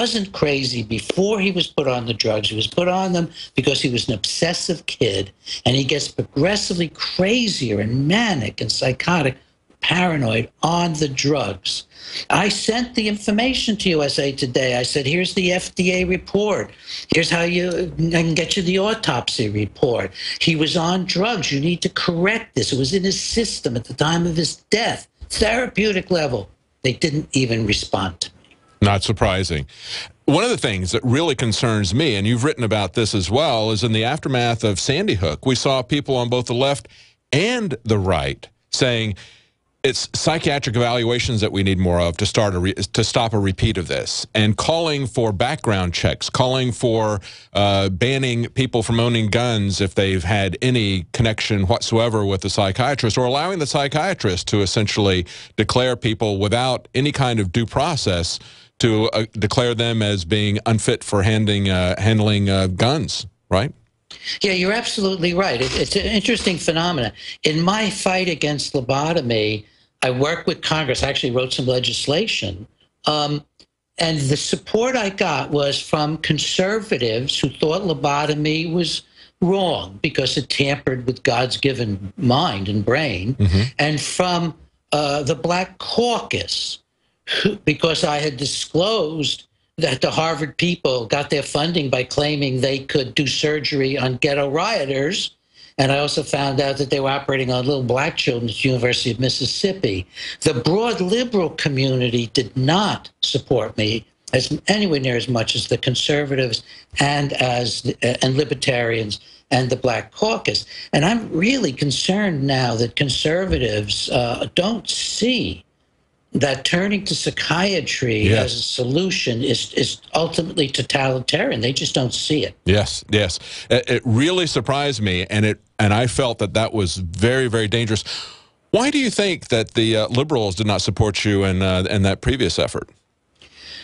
wasn't crazy before he was put on the drugs. He was put on them because he was an obsessive kid, and he gets progressively crazier and manic and psychotic, paranoid on the drugs. I sent the information to USA Today. I said, here's the FDA report. Here's how you I can get you the autopsy report. He was on drugs. You need to correct this. It was in his system at the time of his death. Therapeutic level. They didn't even respond. Not surprising. One of the things that really concerns me, and you've written about this as well, is in the aftermath of Sandy Hook, we saw people on both the left and the right saying, it's psychiatric evaluations that we need more of to start a to stop a repeat of this, and calling for background checks, calling for uh, banning people from owning guns if they've had any connection whatsoever with the psychiatrist, or allowing the psychiatrist to essentially declare people without any kind of due process to uh, declare them as being unfit for handing uh, handling uh, guns. Right. Yeah, you're absolutely right. It, it's an interesting phenomenon. In my fight against lobotomy, I worked with Congress. I actually wrote some legislation. Um, and the support I got was from conservatives who thought lobotomy was wrong because it tampered with God's given mind and brain, mm-hmm. and from uh, the Black Caucus because I had disclosed that the Harvard people got their funding by claiming they could do surgery on ghetto rioters. And I also found out that they were operating on little black children at the University of Mississippi. The broad liberal community did not support me as anywhere near as much as the conservatives and as uh, and libertarians and the Black Caucus. And I'm really concerned now that conservatives uh, don't see that turning to psychiatry yes. as a solution is, is ultimately totalitarian. They just don't see it. Yes, yes. It, really surprised me, and it and I felt that that was very, very dangerous. Why do you think that the uh, liberals did not support you in uh, in that previous effort?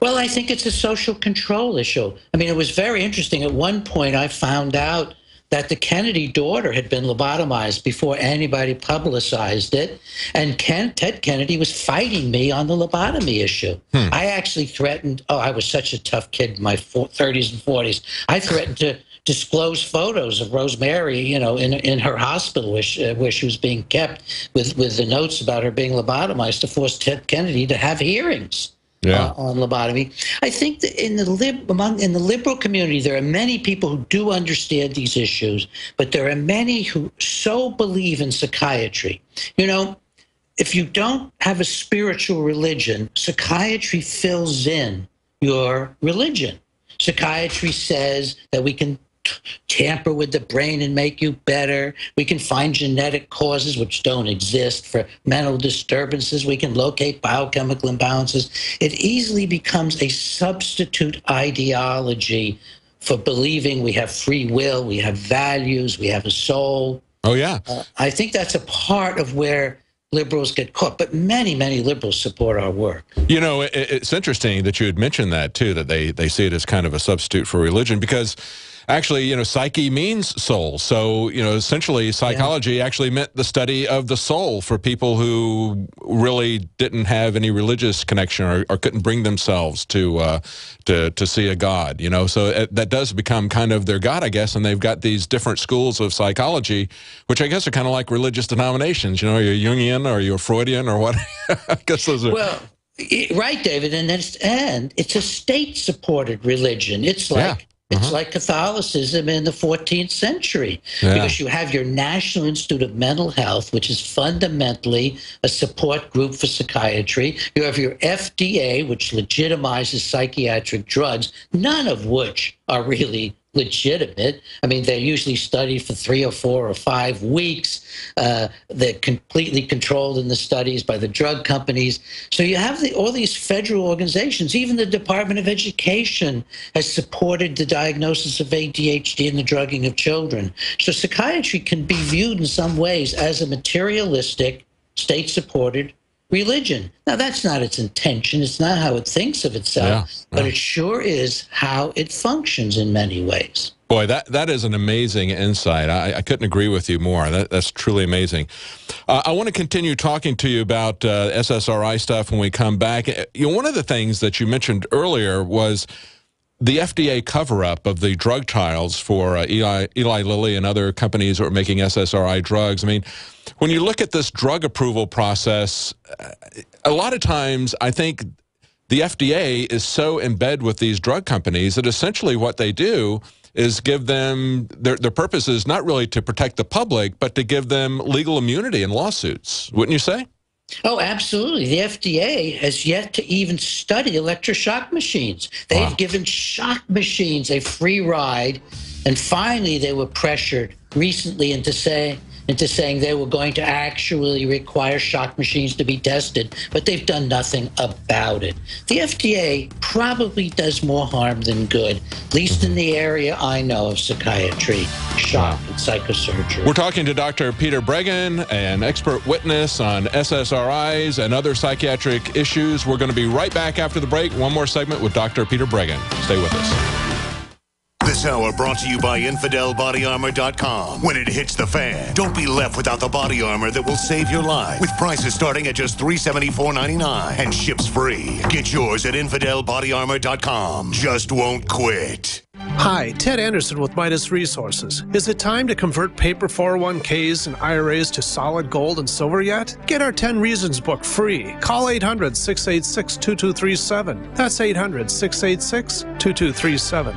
Well, I think it's a social control issue. I mean, it was very interesting. At one point, I found out that the Kennedy daughter had been lobotomized before anybody publicized it. And Ken, Ted Kennedy was fighting me on the lobotomy issue. Hmm. I actually threatened, oh, I was such a tough kid in my 30s and 40s. I threatened to disclose photos of Rosemary, you know, in in her hospital where she, where she was being kept with with the notes about her being lobotomized to force Ted Kennedy to have hearings yeah. uh, on lobotomy. I think that in the lib among in the liberal community, there are many people who do understand these issues, but there are many who so believe in psychiatry. You know, if you don't have a spiritual religion, psychiatry fills in your religion. Psychiatry says that we can tamper with the brain and make you better. We can find genetic causes which don't exist for mental disturbances. We can locate biochemical imbalances. It easily becomes a substitute ideology for believing we have free will, we have values, we have a soul. Oh, yeah. Uh, I think that's a part of where liberals get caught, but many, many liberals support our work. You know, it, it's interesting that you had mentioned that too, that they, they see it as kind of a substitute for religion because actually, you know, psyche means soul. So, you know, essentially psychology yeah. actually meant the study of the soul for people who really didn't have any religious connection or, or couldn't bring themselves to, uh, to, to see a God, you know. So it, uh, that does become kind of their God, I guess. And they've got these different schools of psychology, which I guess are kind of like religious denominations. You know, you're Jungian or you're Freudian or what? I guess those are. Well, Right, David, and it's and it's a state-supported religion. It's like. It's uh-huh. like Catholicism in the 14th century yeah. because you have your National Institute of Mental Health, which is fundamentally a support group for psychiatry. You have your FDA, which legitimizes psychiatric drugs, none of which are really legitimate. I mean, they're usually studied for three or four or five weeks. Uh, they're completely controlled in the studies by the drug companies. So you have the, all these federal organizations. Even the Department of Education has supported the diagnosis of ADHD and the drugging of children. So psychiatry can be viewed in some ways as a materialistic, state supported religion. Now, that's not its intention. It's not how it thinks of itself, yeah, but it sure is how it functions in many ways. Boy, that, that is an amazing insight. I, I couldn't agree with you more. That, that's truly amazing. Uh, I want to continue talking to you about uh, SSRI stuff when we come back. You know, one of the things that you mentioned earlier was the FDA cover-up of the drug trials for uh, Eli, Eli Lilly and other companies that are making SSRI drugs. I mean, when you look at this drug approval process, a lot of times I think the FDA is so in bed with these drug companies that essentially what they do is give them, their, their purpose is not really to protect the public, but to give them legal immunity in lawsuits, wouldn't you say? Oh, absolutely. The FDA has yet to even study electroshock machines. They've wow. given shock machines a free ride, and finally they were pressured recently into saying into saying they were going to actually require shock machines to be tested, but they've done nothing about it. The FDA probably does more harm than good, at least in mm-hmm. the area I know of psychiatry, shock, and psychosurgery. We're talking to Dr. Peter Breggin, an expert witness on SSRIs and other psychiatric issues. We're going to be right back after the break. One more segment with Dr. Peter Breggin. Stay with us. This hour brought to you by InfidelBodyArmor.com. When it hits the fan, don't be left without the body armor that will save your life. With prices starting at just $374.99 and ships free. Get yours at InfidelBodyArmor.com. Just won't quit. Hi, Ted Anderson with Midas Resources. Is it time to convert paper 401ks and IRAs to solid gold and silver yet? Get our 10 Reasons book free. Call 800 686 2237. That's 800 686 2237.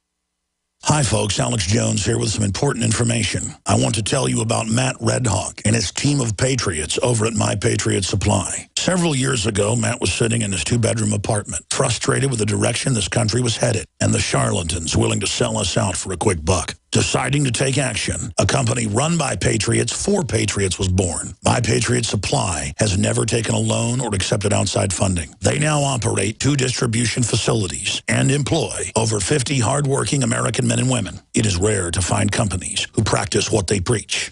Hi, folks. Alex Jones here with some important information. I want to tell you about Matt Redhawk and his team of patriots over at My Patriot Supply. Several years ago, Matt was sitting in his two-bedroom apartment, frustrated with the direction this country was headed and the charlatans willing to sell us out for a quick buck. Deciding to take action, a company run by patriots for patriots was born. My Patriot Supply has never taken a loan or accepted outside funding. They now operate two distribution facilities and employ over 50 hardworking American men and women. It is rare to find companies who practice what they preach.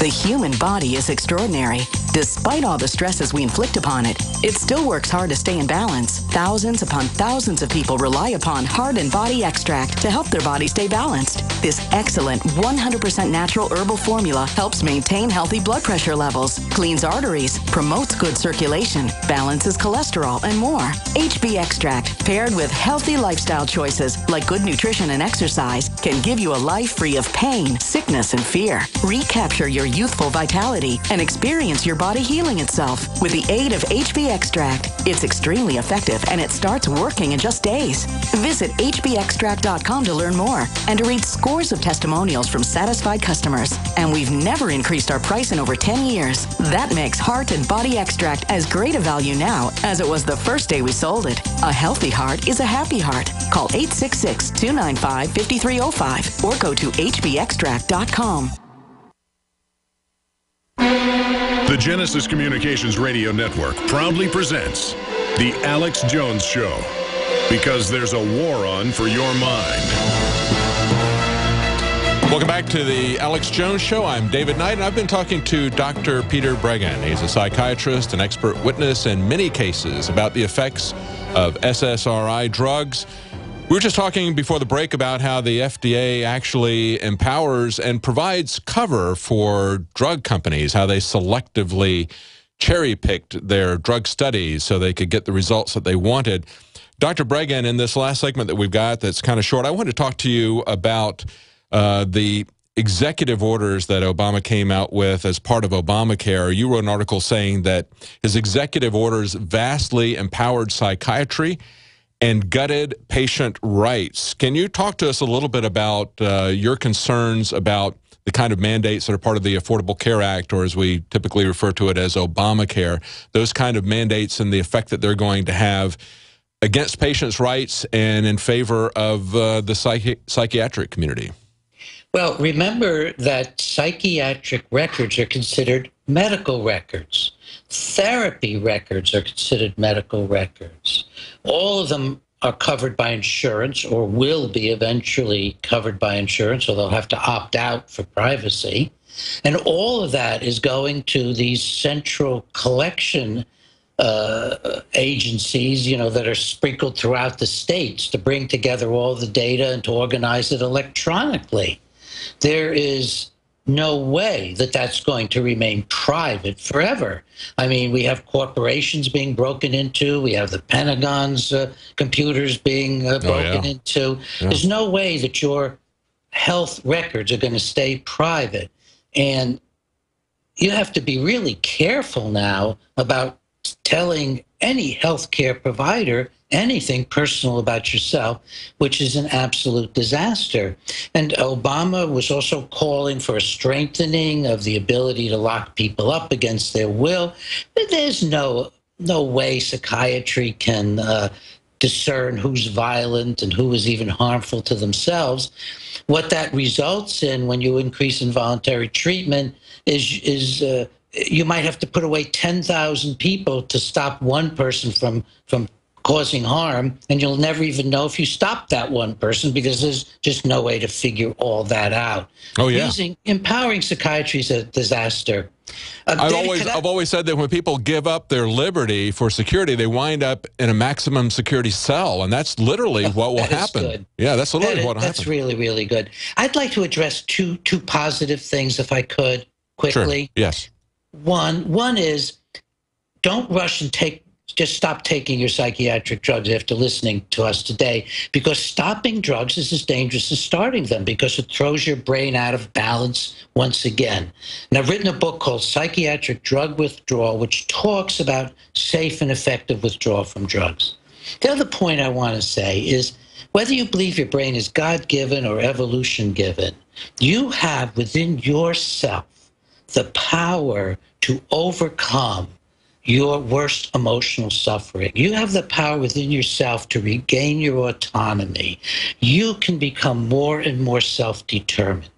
The human body is extraordinary. Despite all the stresses we inflict upon it, it still works hard to stay in balance. Thousands upon thousands of people rely upon Heart and Body Extract to help their body stay balanced. This excellent 100% natural herbal formula helps maintain healthy blood pressure levels, cleans arteries, promotes good circulation, balances cholesterol, and more. HB Extract, paired with healthy lifestyle choices like good nutrition and exercise, can give you a life free of pain, sickness, and fear. Recapture your youthful vitality and experience your body healing itself with the aid of HB Extract. It's extremely effective and it starts working in just days. Visit hbextract.com to learn more and to read scores of testimonials from satisfied customers. And we've never increased our price in over 10 years. That makes Heart and Body Extract as great a value now as it was the first day we sold it. A healthy heart is a happy heart. Call 866 295 5305 or go to hbextract.com. The Genesis Communications Radio Network proudly presents The Alex Jones Show because there's a war on for your mind. Welcome back to the Alex Jones Show. I'm David Knight, and I've been talking to Dr. Peter Breggin. He's a psychiatrist, an expert witness in many cases about the effects of SSRI drugs. We were just talking before the break about how the FDA actually empowers and provides cover for drug companies, how they selectively cherry picked their drug studies so they could get the results that they wanted. Dr. Breggin, in this last segment that we've got that's kind of short, I want to talk to you about uh, the executive orders that Obama came out with as part of Obamacare. You wrote an article saying that his executive orders vastly empowered psychiatry and gutted patient rights. Can you talk to us a little bit about uh, your concerns about the kind of mandates that are part of the Affordable Care Act, or as we typically refer to it as Obamacare, those kind of mandates and the effect that they're going to have against patients' rights and in favor of uh, the psychi psychiatric community? Well, remember that psychiatric records are considered medical records. Therapy records are considered medical records. All of them are covered by insurance or will be eventually covered by insurance, or they'll have to opt out for privacy. And all of that is going to these central collection uh, agencies, you know, that are sprinkled throughout the states to bring together all the data and to organize it electronically. There is no way that that's going to remain private forever. I mean, we have corporations being broken into, we have the Pentagon's uh, computers being uh, broken oh, yeah. into. Yeah. There's no way that your health records are going to stay private. And you have to be really careful now about telling any healthcare provider anything personal about yourself, which is an absolute disaster. And Obama was also calling for a strengthening of the ability to lock people up against their will. But there's no no way psychiatry can uh, discern who's violent and who is even harmful to themselves. What that results in when you increase involuntary treatment is is uh, you might have to put away 10,000 people to stop one person from from causing harm, and you'll never even know if you stop that one person because there's just no way to figure all that out. Oh yeah, Using, empowering psychiatry is a disaster. Uh, I've always I, I've always said that when people give up their liberty for security, they wind up in a maximum security cell, and that's literally oh, what will happen. Good. Yeah, that's literally that what will happen. That's really really good. I'd like to address two two positive things, if I could, quickly. Sure. Yes. One one is don't rush and take just stop taking your psychiatric drugs after listening to us today because stopping drugs is as dangerous as starting them because it throws your brain out of balance once again. And I've written a book called Psychiatric Drug Withdrawal, which talks about safe and effective withdrawal from drugs. The other point I want to say is whether you believe your brain is God given or evolution given, you have within yourself the power to overcome your worst emotional suffering. You have the power within yourself to regain your autonomy. You can become more and more self determined.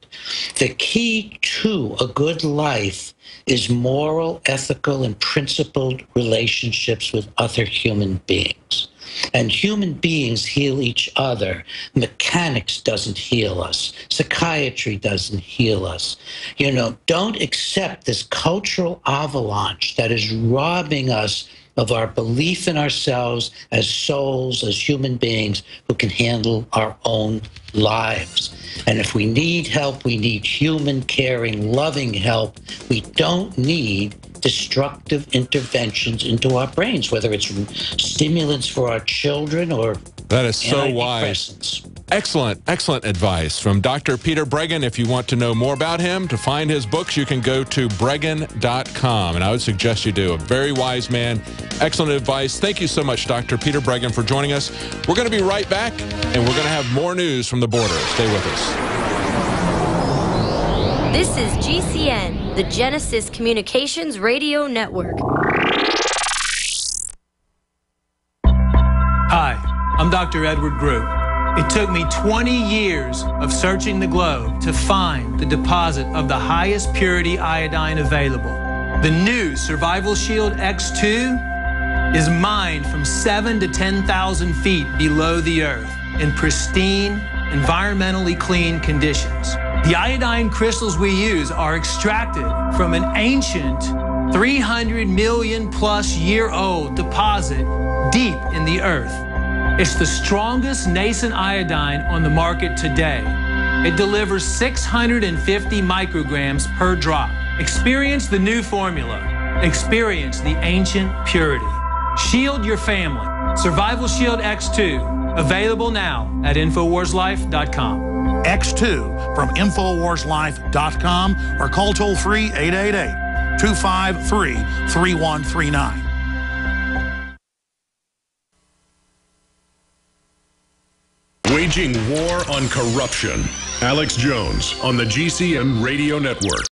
The key to a good life is moral, ethical, and principled relationships with other human beings. And human beings heal each other. Mechanics doesn't heal us. Psychiatry doesn't heal us. You know, don't accept this cultural avalanche that is robbing us of our belief in ourselves as souls, as human beings who can handle our own lives. And if we need help, we need human, caring, loving help. We don't need destructive interventions into our brains, whether it's stimulants for our children or that is so wise. Excellent, excellent advice from Dr. Peter Breggin. If you want to know more about him, to find his books, you can go to breggin.com. And I would suggest you do. A very wise man. Excellent advice. Thank you so much, Dr. Peter Breggin, for joining us. We're going to be right back, and we're going to have more news from the border. Stay with us. This is GCN, the Genesis Communications Radio Network. Hi, I'm Dr. Edward Group. It took me 20 years of searching the globe to find the deposit of the highest purity iodine available. The new Survival Shield X2 is mined from 7 to 10,000 feet below the earth in pristine, environmentally clean conditions. The iodine crystals we use are extracted from an ancient 300 million plus year old deposit deep in the earth. It's the strongest nascent iodine on the market today. It delivers 650 micrograms per drop. Experience the new formula. Experience the ancient purity. Shield your family. Survival Shield X2, available now at InfoWarsLife.com. X2 from InfoWarsLife.com or call toll free 888 253 3139. Waging war on corruption. Alex Jones on the GCN Radio Network.